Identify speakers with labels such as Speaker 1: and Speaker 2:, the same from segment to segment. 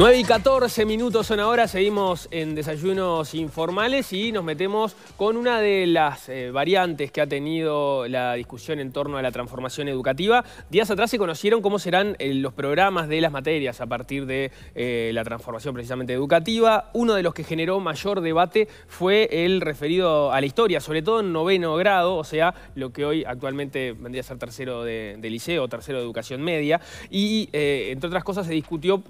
Speaker 1: 9 y 14 minutos son ahora, seguimos en desayunos informales y nos metemos con una de las eh, variantes que ha tenido la discusión en torno a la transformación educativa. Días atrás se conocieron cómo serán eh, los programas de las materias a partir de eh, la transformación precisamente educativa. Uno de los que generó mayor debate fue el referido a la historia, sobre todo en noveno grado, o sea, lo que hoy actualmente vendría a ser tercero de, de liceo, tercero de educación media. Y entre otras cosas se discutió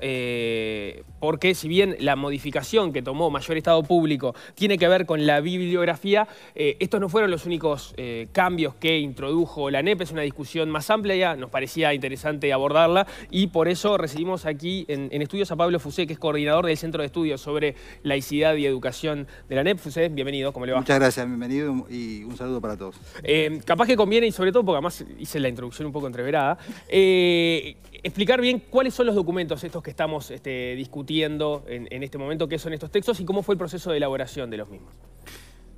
Speaker 1: eh, porque si bien la modificación que tomó Mayor Estado Público tiene que ver con la bibliografía, eh, estos no fueron los únicos eh, cambios que introdujo la NEP, es una discusión más amplia, nos parecía interesante abordarla y por eso recibimos aquí en, estudios a Pablo Fusé, que es coordinador del Centro de Estudios sobre Laicidad y Educación de la NEP. Fusé, bienvenido, ¿cómo le va?
Speaker 2: Muchas gracias, bienvenido y un saludo para todos.
Speaker 1: capaz que conviene, y sobre todo porque además hice la introducción un poco entreverada, explicar bien cuáles son los documentos estos que estamos este, discutiendo en, este momento, qué son estos textos y cómo fue el proceso de elaboración de los mismos.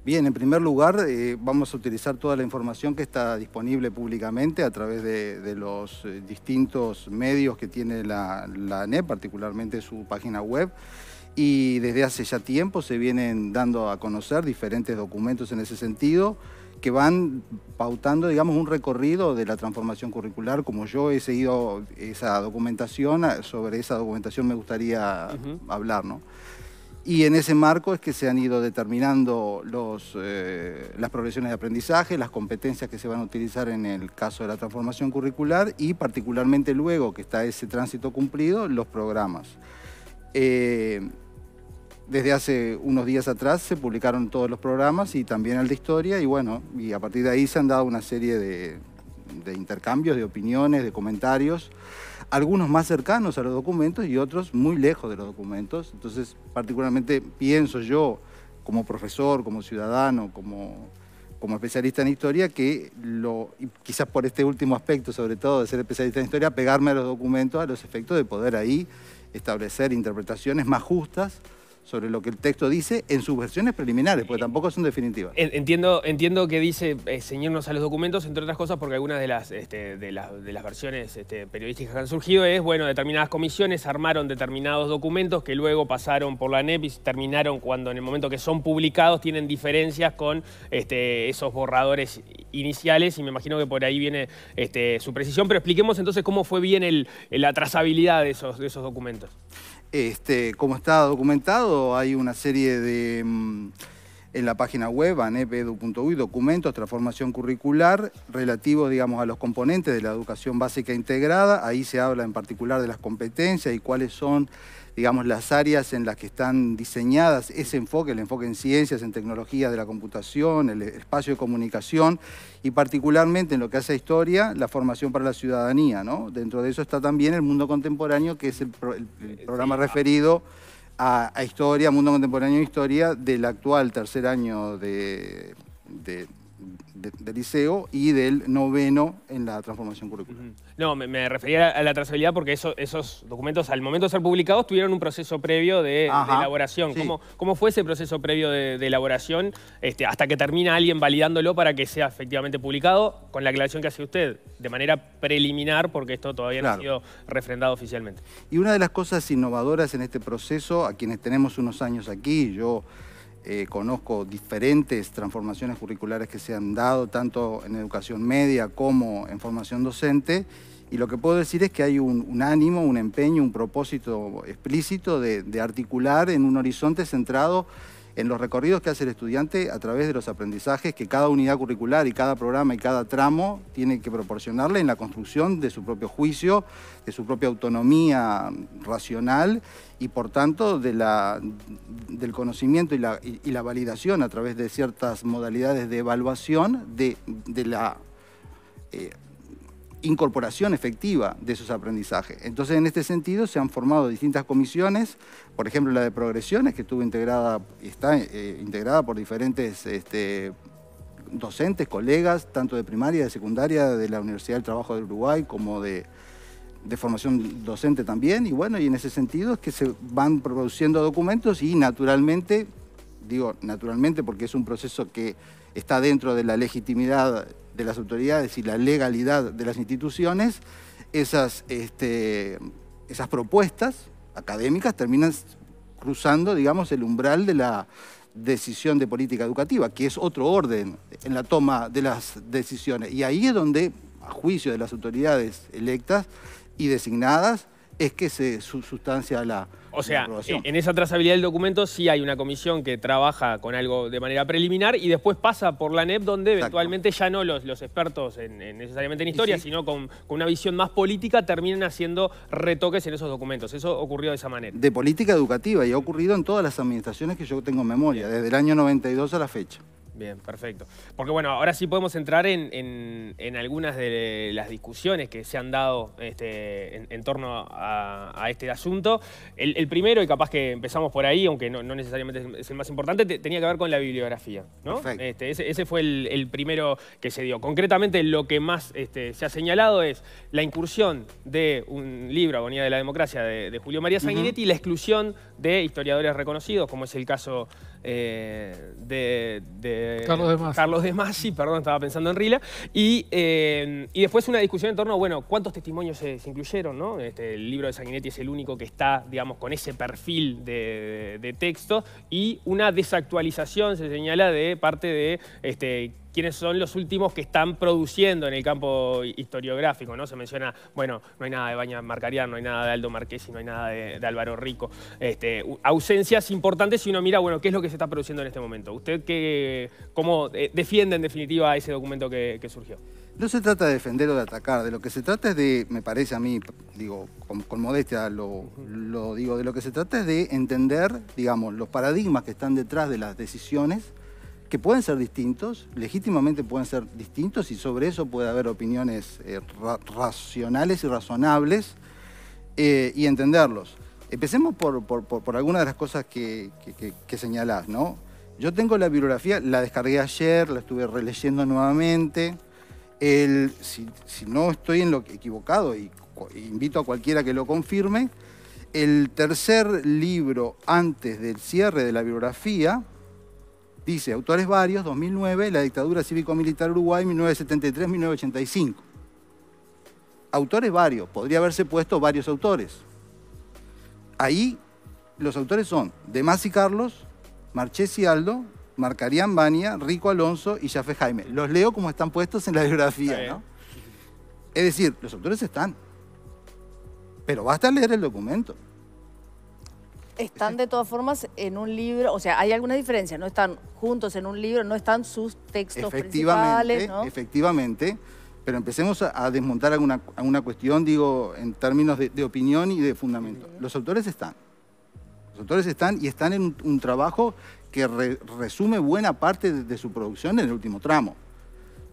Speaker 2: Bien, en primer lugar eh, vamos a utilizar toda la información que está disponible públicamente a través de, los eh, distintos medios que tiene la, la NEP, particularmente su página web y desde hace ya tiempo se vienen dando a conocer diferentes documentos en ese sentido que van pautando, digamos, un recorrido de la transformación curricular. Como yo he seguido esa documentación, sobre esa documentación me gustaría hablar, ¿no? Y en ese marco es que se han ido determinando los, eh, las progresiones de aprendizaje, las competencias que se van a utilizar en el caso de la transformación curricular y particularmente luego que está ese tránsito cumplido, los programas. Eh, desde hace unos días atrás se publicaron todos los programas y también el de historia y bueno, y a partir de ahí se han dado una serie de, intercambios, de opiniones, de comentarios, algunos más cercanos a los documentos y otros muy lejos de los documentos. Entonces, particularmente pienso yo, como profesor, como ciudadano, como, como especialista en historia, que quizás por este último aspecto, sobre todo de ser especialista en historia, pegarme a los documentos a los efectos de poder ahí establecer interpretaciones más justas sobre lo que el texto dice en sus versiones preliminares, porque tampoco son definitivas.
Speaker 1: Entiendo, entiendo que dice eh, ceñirnos a los documentos, entre otras cosas, porque algunas de las, este, de, las, de las versiones este, periodísticas que han surgido es, bueno, determinadas comisiones armaron determinados documentos que luego pasaron por la NEP y terminaron cuando en el momento que son publicados tienen diferencias con este, esos borradores iniciales y me imagino que por ahí viene su precisión, pero expliquemos entonces cómo fue bien la trazabilidad de esos, de esos documentos.
Speaker 2: Este, como está documentado, hay una serie de, mm, en la página web, anepedu.uy, documentos, transformación curricular, relativos, digamos, a los componentes de la educación básica integrada. Ahí se habla en particular de las competencias y cuáles son digamos, las áreas en las que están diseñadas ese enfoque, el enfoque en ciencias, en tecnologías de la computación, el espacio de comunicación y particularmente en lo que hace a historia, la formación para la ciudadanía. ¿no? Dentro de eso está también el mundo contemporáneo, que es el, programa referido a, historia, mundo contemporáneo e historia del actual tercer año de de, liceo y del noveno en la transformación curricular.
Speaker 1: No, me, refería a la trazabilidad porque esos documentos al momento de ser publicados tuvieron un proceso previo de, elaboración. ¿Cómo, fue ese proceso previo de, elaboración este, hasta que termina alguien validándolo para que sea efectivamente publicado? Con la aclaración que hace usted, de manera preliminar porque esto todavía no ha sido refrendado oficialmente.
Speaker 2: Y una de las cosas innovadoras en este proceso, a quienes tenemos unos años aquí, yo eh, conozco diferentes transformaciones curriculares que se han dado tanto en educación media como en formación docente y lo que puedo decir es que hay un, ánimo, un empeño, un propósito explícito de articular en un horizonte centrado en los recorridos que hace el estudiante a través de los aprendizajes que cada unidad curricular y cada programa y cada tramo tiene que proporcionarle en la construcción de su propio juicio, de su propia autonomía racional y por tanto de la, del conocimiento y la, validación a través de ciertas modalidades de evaluación de, la... Eh, incorporación efectiva de esos aprendizajes. Entonces, en este sentido, se han formado distintas comisiones, por ejemplo, la de progresiones, que estuvo integrada, está eh, integrada por diferentes este, docentes, colegas, tanto de primaria, de secundaria, de la Universidad del Trabajo del Uruguay, como de, de formación docente también, y bueno, y en ese sentido es que se van produciendo documentos y naturalmente, digo naturalmente porque es un proceso que está dentro de la legitimidad de las autoridades y la legalidad de las instituciones, esas, este, esas propuestas académicas terminan cruzando, digamos, el umbral de la decisión de política educativa, que es otro orden en la toma de las decisiones. Y ahí es donde, a juicio de las autoridades electas y designadas, es que se sustancia la,
Speaker 1: o sea, en esa trazabilidad del documento sí hay una comisión que trabaja con algo de manera preliminar y después pasa por la NEP donde eventualmente ya no los, los expertos en, necesariamente en historia, sino con, una visión más política terminan haciendo retoques en esos documentos. Eso ocurrió de esa manera.
Speaker 2: De política educativa y ha ocurrido en todas las administraciones que yo tengo en memoria, desde el año 92 a la fecha.
Speaker 1: Bien, perfecto. Porque bueno, ahora sí podemos entrar en, algunas de las discusiones que se han dado este, en, torno a, este asunto. El, primero, y capaz que empezamos por ahí, aunque no, necesariamente es el más importante, tenía que ver con la bibliografía. ¿no? Este, ese, fue el, primero que se dio. Concretamente, lo que más este, se ha señalado es la incursión de un libro, Agonía de la Democracia, de, Julio María Sanguinetti, y la exclusión de historiadores reconocidos, como es el caso eh, de,
Speaker 3: Carlos de Masi.
Speaker 1: Carlos de Masi, perdón, estaba pensando en Rila. Y, eh, y después una discusión en torno a, bueno, cuántos testimonios se, incluyeron, ¿no? Este, el libro de Sanguinetti es el único que está, digamos, con ese perfil de, de texto y una desactualización, se señala, de parte de este, quiénes son los últimos que están produciendo en el campo historiográfico, ¿no? Se menciona, bueno, no hay nada de Baña Marcarián, no hay nada de Aldo Marquesi, no hay nada de, Álvaro Rico. Este, ausencias importantes si uno mira, bueno, qué es lo que se está produciendo en este momento. ¿Usted qué, cómo eh, defiende en definitiva ese documento que, surgió?
Speaker 2: No se trata de defender o de atacar, de lo que se trata es de, me parece a mí, digo, con, modestia lo, lo, digo, de lo que se trata es de entender, digamos, los paradigmas que están detrás de las decisiones que pueden ser distintos, legítimamente pueden ser distintos y sobre eso puede haber opiniones eh, racionales y razonables eh, y entenderlos. Empecemos por, por, algunas de las cosas que, que, señalás, ¿no? Yo tengo la bibliografía, la descargué ayer, la estuve releyendo nuevamente. El, si, no estoy en lo equivocado, y invito a cualquiera que lo confirme, el tercer libro antes del cierre de la bibliografía, Dice, autores varios, 2009, la dictadura cívico-militar Uruguay, 1973-1985. Autores varios, podría haberse puesto varios autores. Ahí los autores son Demasi Carlos, Marchesi Aldo, Marcarián Bania, Rico Alonso y Jafé Jaime. Los leo como están puestos en la biografía, ¿no? Es decir, los autores están. Pero basta leer el documento
Speaker 4: están de todas formas en un libro, o sea, hay alguna diferencia, no están juntos en un libro, no están sus textos principales, ¿no?
Speaker 2: Efectivamente, pero empecemos a, desmontar alguna, alguna, cuestión, digo, en términos de, opinión y de fundamento. Los autores están, los autores están y están en un, trabajo que resume buena parte de su producción en el último tramo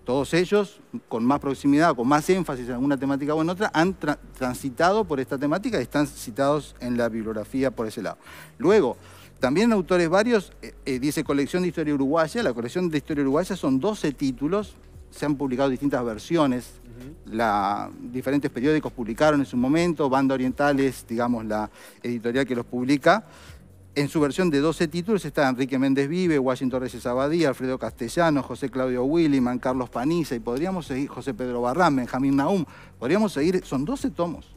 Speaker 2: todos ellos, con más proximidad, con más énfasis en alguna temática o en otra, han transitado por esta temática y están citados en la bibliografía por ese lado. Luego, también autores varios, eh, eh, dice colección de historia uruguaya, la colección de historia uruguaya son 12 títulos, se han publicado distintas versiones, la, diferentes periódicos publicaron en su momento, Banda Oriental es, digamos, la editorial que los publica, en su versión de 12 títulos está Enrique Méndez Vive, Washington Reyes Abadía, Alfredo Castellano, José Claudio Williman, Carlos Paniza, y podríamos seguir, José Pedro Barrán, Benjamín Naum, podríamos seguir, son 12 tomos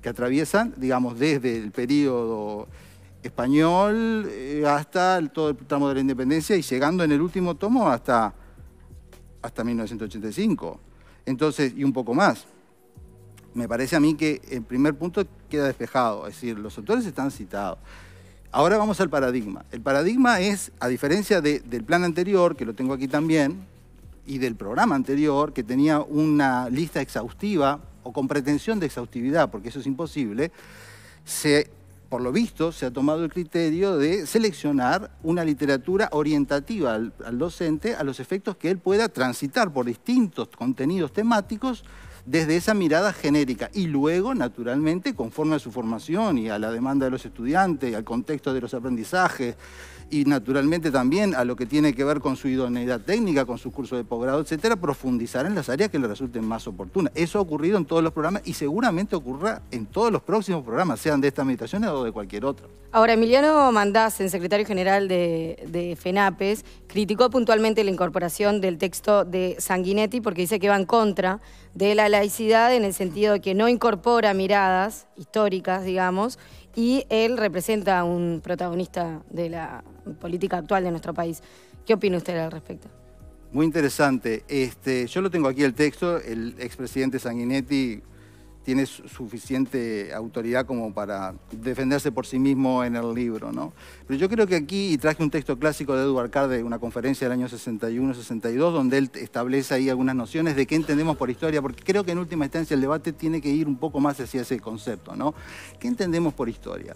Speaker 2: que atraviesan, digamos, desde el periodo español eh, hasta todo el tramo de la independencia y llegando en el último tomo hasta, hasta 1985. Entonces, y un poco más. Me parece a mí que el primer punto queda despejado, es decir, los autores están citados. Ahora vamos al paradigma. El paradigma es, a diferencia del plan anterior, que lo tengo aquí también, y del programa anterior, que tenía una lista exhaustiva o con pretensión de exhaustividad, porque eso es imposible, se, por lo visto se ha tomado el criterio de seleccionar una literatura orientativa al docente a los efectos que él pueda transitar por distintos contenidos temáticos desde esa mirada genérica y luego, naturalmente, conforme a su formación y a la demanda de los estudiantes al contexto de los aprendizajes y naturalmente también a lo que tiene que ver con su idoneidad técnica, con su curso de posgrado, etcétera, profundizar en las áreas que le resulten más oportunas. Eso ha ocurrido en todos los programas y seguramente ocurra en todos los próximos programas, sean de esta meditación o de cualquier otro.
Speaker 4: Ahora, Emiliano Mandás, secretario general de FENAPES, criticó puntualmente la incorporación del texto de Sanguinetti porque dice que va en contra de la laicidad en el sentido de que no incorpora miradas históricas, digamos, y él representa un protagonista de la política actual de nuestro país. ¿Qué opina usted al respecto?
Speaker 2: Muy interesante. Este, yo lo tengo aquí el texto, el expresidente Sanguinetti tiene suficiente autoridad como para defenderse por sí mismo en el libro, ¿no? Pero yo creo que aquí, y traje un texto clásico de Edward Carr de una conferencia del año 61-62, donde él establece ahí algunas nociones de qué entendemos por historia, porque creo que en última instancia el debate tiene que ir un poco más hacia ese concepto, ¿no? ¿Qué entendemos por historia?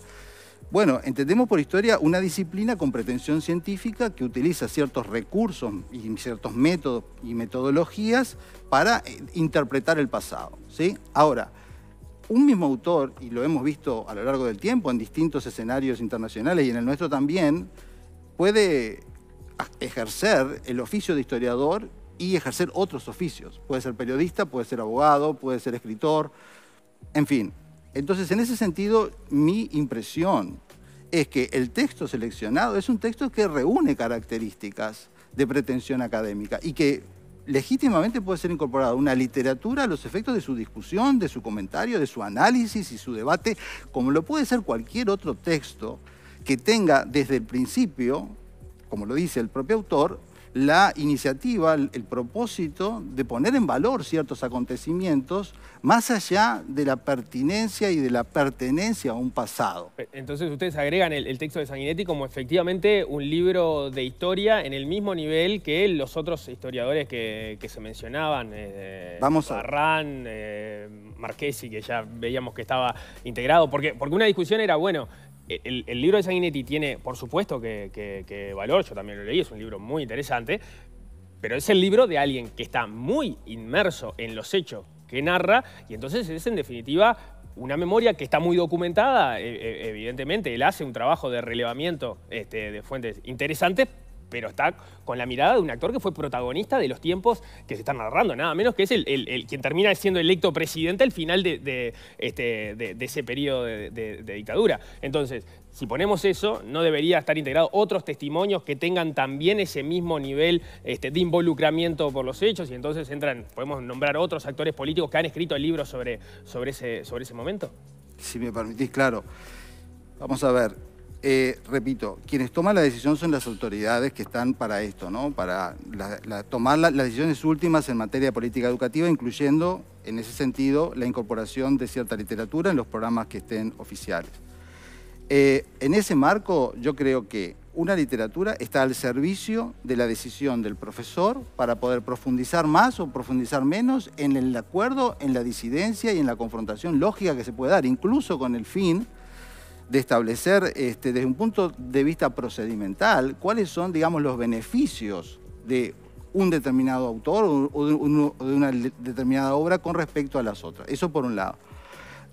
Speaker 2: Bueno, entendemos por historia una disciplina con pretensión científica que utiliza ciertos recursos y ciertos métodos y metodologías para eh, interpretar el pasado. ¿sí? Ahora, un mismo autor, y lo hemos visto a lo largo del tiempo en distintos escenarios internacionales y en el nuestro también, puede ejercer el oficio de historiador y ejercer otros oficios. Puede ser periodista, puede ser abogado, puede ser escritor, en fin. Entonces, en ese sentido, mi impresión es que el texto seleccionado es un texto que reúne características de pretensión académica y que legítimamente puede ser incorporado a una literatura a los efectos de su discusión, de su comentario, de su análisis y su debate, como lo puede ser cualquier otro texto que tenga desde el principio, como lo dice el propio autor, la iniciativa, el, propósito de poner en valor ciertos acontecimientos más allá de la pertinencia y de la pertenencia a un pasado.
Speaker 1: Eh, entonces ustedes agregan el, texto de Sanguinetti como efectivamente un libro de historia en el mismo nivel que los otros historiadores que, se mencionaban, eh,
Speaker 2: Vamos
Speaker 1: Barran, eh, Marquesi, que ya veíamos que estaba integrado, porque, porque una discusión era, bueno, el, libro de Sanguinetti tiene, por supuesto, que, valor, yo también lo leí, es un libro muy interesante, pero es el libro de alguien que está muy inmerso en los hechos que narra, y entonces es en definitiva una memoria que está muy documentada, e, e, evidentemente, él hace un trabajo de relevamiento este, de fuentes interesantes, pero está con la mirada de un actor que fue protagonista de los tiempos que se están narrando, nada menos que es el, quien termina siendo electo presidente al final de, este, ese periodo de, dictadura. Entonces, si ponemos eso, no debería estar integrado otros testimonios que tengan también ese mismo nivel este, de involucramiento por los hechos y entonces entran, podemos nombrar otros actores políticos que han escrito libros sobre, sobre, ese, sobre ese momento.
Speaker 2: Si me permitís, claro. Vamos a ver, eh, repito, quienes toman la decisión son las autoridades que están para esto, ¿no? Para tomar las decisiones últimas en materia de política educativa, incluyendo, en ese sentido, la incorporación de cierta literatura en los programas que estén oficiales. Eh, en ese marco, yo creo que una literatura está al servicio de la decisión del profesor para poder profundizar más o profundizar menos en el acuerdo, en la disidencia y en la confrontación lógica que se puede dar, incluso con el fin de establecer este, desde un punto de vista procedimental cuáles son, digamos, los beneficios de un determinado autor o de, una determinada obra con respecto a las otras. Eso por un lado.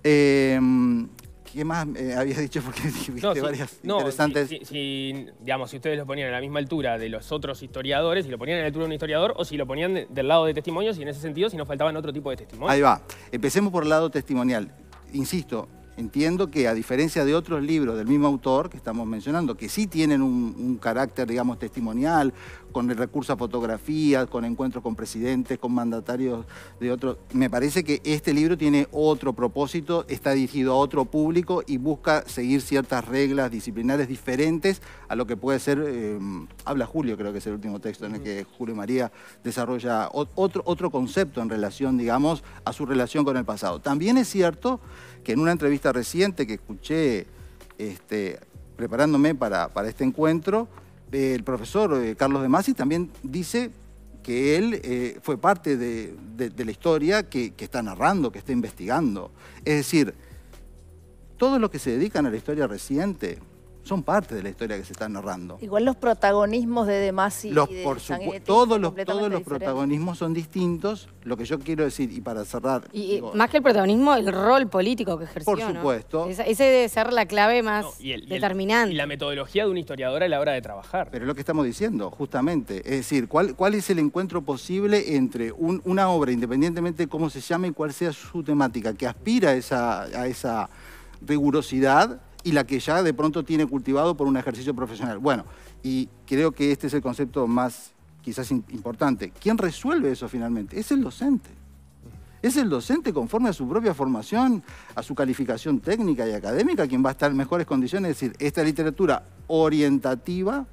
Speaker 2: Em, ¿Qué más eh, habías dicho? Porque dijiste varias interesantes.
Speaker 1: Si, digamos, si ustedes lo ponían a la misma altura de los otros historiadores, si lo ponían a la altura de un historiador, o si lo ponían del lado de testimonios, y en ese sentido, si nos faltaban otro tipo de testimonios.
Speaker 2: Ahí va. Empecemos por el lado testimonial. Insisto, entiendo que a diferencia de otros libros del mismo autor que estamos mencionando, que sí tienen un, carácter, digamos, testimonial, con el recurso a fotografías, con encuentros con presidentes, con mandatarios de otros, me parece que este libro tiene otro propósito, está dirigido a otro público y busca seguir ciertas reglas disciplinares diferentes a lo que puede ser, eh, habla Julio, creo que es el último texto en el que Julio María desarrolla otro, otro concepto en relación, digamos, a su relación con el pasado. También es cierto que en una entrevista reciente que escuché este, preparándome para, este encuentro, el profesor eh, Carlos de Masi también dice que él eh, fue parte de, la historia que, que, está narrando, que está investigando. Es decir, todos los que se dedican a la historia reciente son parte de la historia que se está narrando.
Speaker 3: Igual los protagonismos de Demasi y de
Speaker 2: por Todos los, todos los protagonismos son distintos. Lo que yo quiero decir, y para cerrar...
Speaker 4: Y más que el protagonismo, el rol político que ejerció,
Speaker 2: Por supuesto.
Speaker 4: ese debe ser la clave más determinante.
Speaker 1: Y, la metodología de un historiador a la hora de trabajar.
Speaker 2: Pero es lo que estamos diciendo, justamente. Es decir, ¿cuál, cuál es el encuentro posible entre una obra, independientemente de cómo se llame y cuál sea su temática, que aspira esa, a esa rigurosidad y la que ya de pronto tiene cultivado por un ejercicio profesional. Bueno, y creo que este es el concepto más quizás importante. ¿Quién resuelve eso finalmente? Es el docente. Es el docente conforme a su propia formación, a su calificación técnica y académica, quien va a estar en mejores condiciones. Es decir, esta literatura orientativa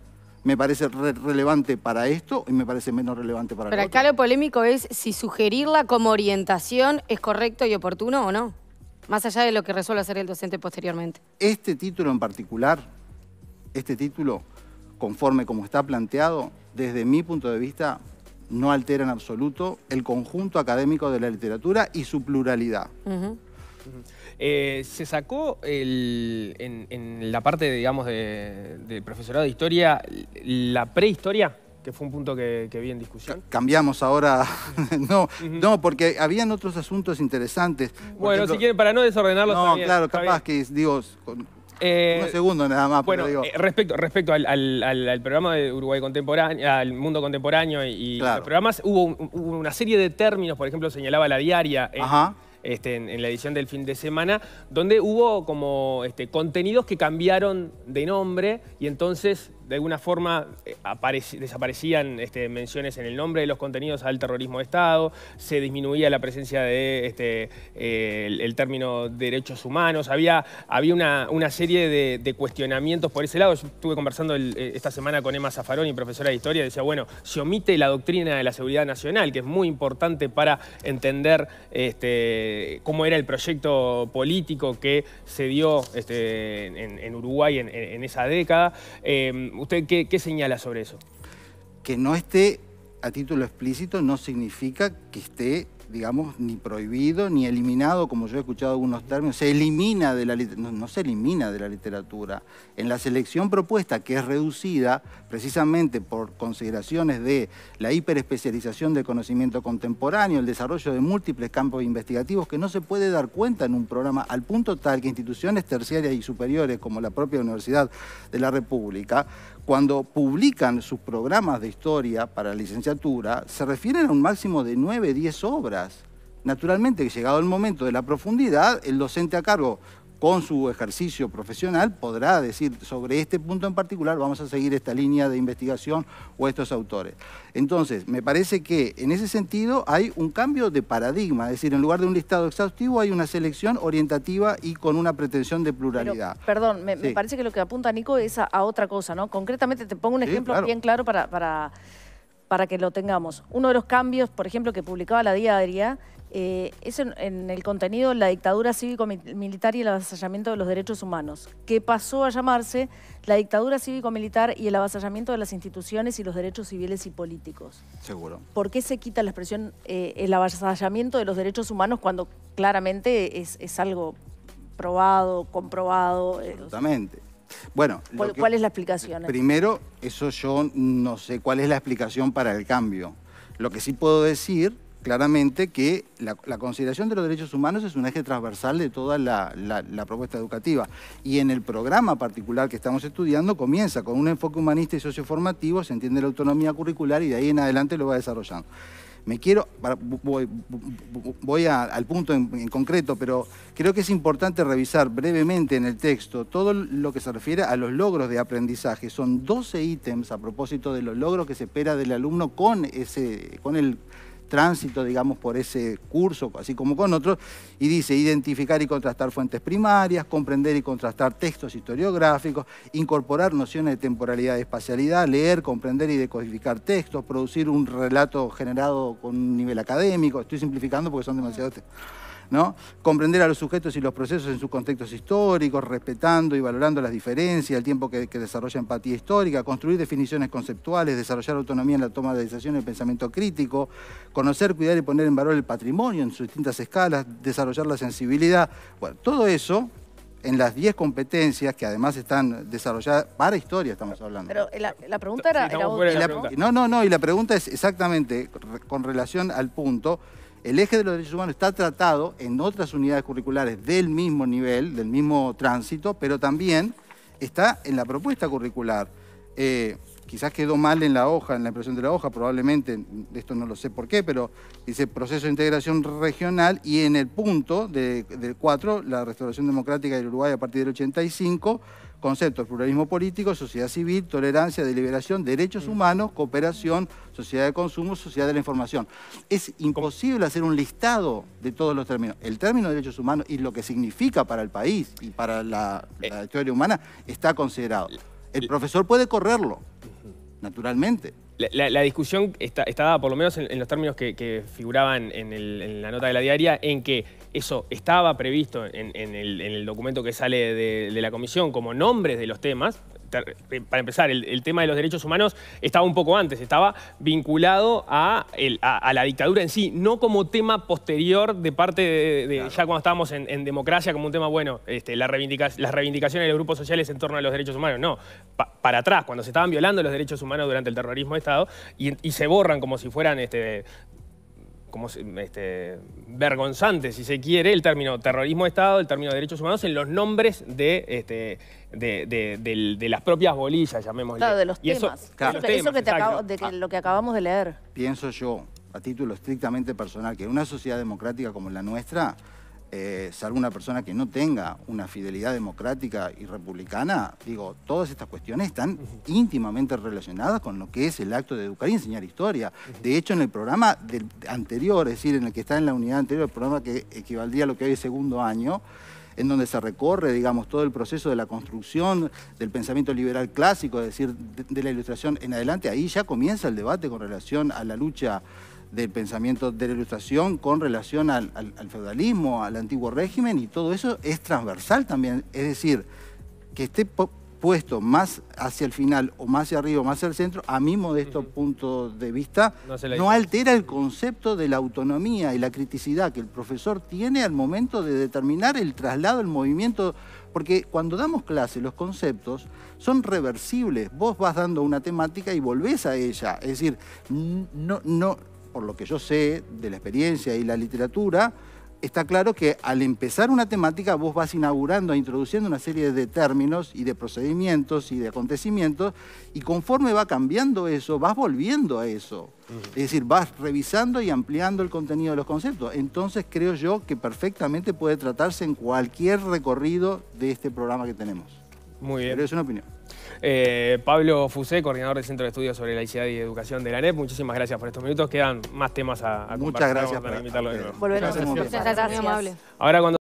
Speaker 2: me parece relevante para esto y me parece menos relevante para
Speaker 4: Pero
Speaker 2: acá
Speaker 4: lo polémico es si sugerirla como orientación es correcto y oportuno o no, más allá de lo que resuelva hacer el docente posteriormente.
Speaker 2: Este título en particular, este título, conforme como está planteado, desde mi punto de vista, no altera en absoluto el conjunto académico de la literatura y su pluralidad.
Speaker 1: Eh, se sacó en, la parte, digamos, del profesorado de historia, la prehistoria, que fue un punto que, vi en discusión.
Speaker 2: Cambiamos ahora, no, no, porque habían otros asuntos interesantes.
Speaker 1: bueno, si quieren, para no desordenarlo.
Speaker 2: No, claro, capaz que, digo, eh, unos segundos nada más.
Speaker 1: Bueno,
Speaker 2: digo...
Speaker 1: Eh, respecto, respecto al, programa de Uruguay Contemporáneo, al mundo contemporáneo y, los programas, hubo, una serie de términos, por ejemplo, señalaba la diaria. Ajá este, en, la edición del fin de semana, donde hubo como este, contenidos que cambiaron de nombre y entonces de alguna forma eh, desaparecían este, menciones en el nombre de los contenidos al terrorismo de Estado, se disminuía la presencia de este, eh, el, término derechos humanos, había, había una, serie de, cuestionamientos por ese lado. Yo estuve conversando eh, esta semana con Emma Zafaroni, profesora de historia, decía, bueno, se omite la doctrina de la seguridad nacional, que es muy importante para entender este, cómo era el proyecto político que se dio en, Uruguay en, esa década. ¿Usted qué, señala sobre eso?
Speaker 2: Que no esté a título explícito no significa que esté digamos, ni prohibido ni eliminado, como yo he escuchado algunos términos, se elimina de la no, no, se elimina de la literatura. En la selección propuesta, que es reducida precisamente por consideraciones de la hiperespecialización del conocimiento contemporáneo, el desarrollo de múltiples campos investigativos que no se puede dar cuenta en un programa al punto tal que instituciones terciarias y superiores como la propia Universidad de la República cuando publican sus programas de historia para licenciatura, se refieren a un máximo de 9, 10 obras. Naturalmente, llegado el momento de la profundidad, el docente a cargo con su ejercicio profesional podrá decir sobre este punto en particular vamos a seguir esta línea de investigación o estos autores. Entonces, me parece que en ese sentido hay un cambio de paradigma, es decir, en lugar de un listado exhaustivo hay una selección orientativa y con una pretensión de pluralidad.
Speaker 3: perdón, me, parece que lo que apunta Nico es a, otra cosa, ¿no? Concretamente te pongo un ejemplo bien claro para, para, para que lo tengamos. Uno de los cambios, por ejemplo, que publicaba la diaria eh, es en, el contenido la dictadura cívico-militar y el avasallamiento de los derechos humanos, que pasó a llamarse la dictadura cívico-militar y el avasallamiento de las instituciones y los derechos civiles y políticos.
Speaker 2: Seguro.
Speaker 3: ¿Por qué se quita la expresión eh, el avasallamiento de los derechos humanos cuando claramente es, algo probado, comprobado?
Speaker 2: Eh, Absolutamente. Bueno,
Speaker 3: ¿cuál, es la explicación?
Speaker 2: Primero, eso yo no sé cuál es la explicación para el cambio. Lo que sí puedo decir claramente que la, consideración de los derechos humanos es un eje transversal de toda la, propuesta educativa. Y en el programa particular que estamos estudiando comienza con un enfoque humanista y socioformativo, se entiende la autonomía curricular y de ahí en adelante lo va desarrollando. Me quiero, voy, al punto en, concreto, pero creo que es importante revisar brevemente en el texto todo lo que se refiere a los logros de aprendizaje. Son 12 ítems a propósito de los logros que se espera del alumno con, ese, con el tránsito, digamos, por ese curso, así como con otros, y dice identificar y contrastar fuentes primarias, comprender y contrastar textos historiográficos, incorporar nociones de temporalidad y espacialidad, leer, comprender y decodificar textos, producir un relato generado con un nivel académico, estoy simplificando porque son demasiados textos Comprender a los sujetos y los procesos en sus contextos históricos, respetando y valorando las diferencias, el tiempo que, desarrolla empatía histórica, construir definiciones conceptuales, desarrollar autonomía en la toma de decisiones y el pensamiento crítico, conocer, cuidar y poner en valor el patrimonio en sus distintas escalas, desarrollar la sensibilidad. Bueno, todo eso en las 10 competencias que además están desarrolladas para historia estamos hablando.
Speaker 3: Pero la, pregunta era,
Speaker 2: No, no, no, y la pregunta es exactamente con relación al punto el eje de los derechos humanos está tratado en otras unidades curriculares del mismo nivel, del mismo tránsito, pero también está en la propuesta curricular. Eh, quizás quedó mal en la hoja, en la impresión de la hoja, probablemente, esto no lo sé por qué, pero dice proceso de integración regional y en el punto del 4, la restauración democrática del Uruguay a partir del 85, conceptos, pluralismo político, sociedad civil, tolerancia, deliberación, derechos mm. humanos, cooperación, sociedad de consumo, sociedad de la información. Es imposible hacer un listado de todos los términos. El término de derechos humanos y lo que significa para el país y para la, eh. historia humana está considerado. El profesor puede correrlo, naturalmente.
Speaker 1: La, discusión está, dada, por lo menos en, los términos que, figuraban en, la nota de la diaria, en que eso estaba previsto en, el, documento que sale de, la comisión como nombres de los temas, para empezar, el, tema de los derechos humanos estaba un poco antes, estaba vinculado a, la dictadura en sí, no como tema posterior de parte de, ya cuando estábamos en, democracia, como un tema, bueno, este, la las reivindicaciones de los grupos sociales en torno a los derechos humanos, no, para atrás, cuando se estaban violando los derechos humanos durante el terrorismo de Estado y, se borran como si fueran este, como este, vergonzante, si se quiere, el término terrorismo de Estado, el término derechos humanos en los nombres de, este, de, las propias bolillas, llamémosle.
Speaker 3: Claro, de los temas. Eso, que de lo que acabamos de leer.
Speaker 2: Pienso yo, a título estrictamente personal, que una sociedad democrática como la nuestra eh, salvo una persona que no tenga una fidelidad democrática y republicana, digo, todas estas cuestiones están íntimamente relacionadas con lo que es el acto de educar y enseñar historia. De hecho, en el programa anterior, es decir, en el que está en la unidad anterior, el programa que equivaldría a lo que hay de segundo año, en donde se recorre, digamos, todo el proceso de la construcción del pensamiento liberal clásico, es decir, de la ilustración en adelante, ahí ya comienza el debate con relación a la lucha del pensamiento de la ilustración con relación al, feudalismo, al antiguo régimen, y todo eso es transversal también. Es decir, que esté puesto más hacia el final o más hacia arriba o más hacia el centro, a mi modesto punto de vista, no, altera el concepto de la autonomía y la criticidad que el profesor tiene al momento de determinar el traslado, el movimiento, porque cuando damos clase los conceptos son reversibles, vos vas dando una temática y volvés a ella, es decir, no, no, por lo que yo sé de la experiencia y la literatura, está claro que al empezar una temática vos vas inaugurando, introduciendo una serie de términos y de procedimientos y de acontecimientos y conforme va cambiando eso, vas volviendo a eso. Es decir, vas revisando y ampliando el contenido de los conceptos. Entonces creo yo que perfectamente puede tratarse en cualquier recorrido de este programa que tenemos.
Speaker 1: Muy bien.
Speaker 2: Pero es una opinión.
Speaker 1: Eh, Pablo Fusé, coordinador del Centro de Estudios sobre Laicidad y Educación de la NEP, muchísimas gracias por estos minutos. Quedan más temas a, a
Speaker 2: Muchas gracias. Para,
Speaker 3: invitarlo de nuevo. Muchas gracias.
Speaker 1: Ahora cuando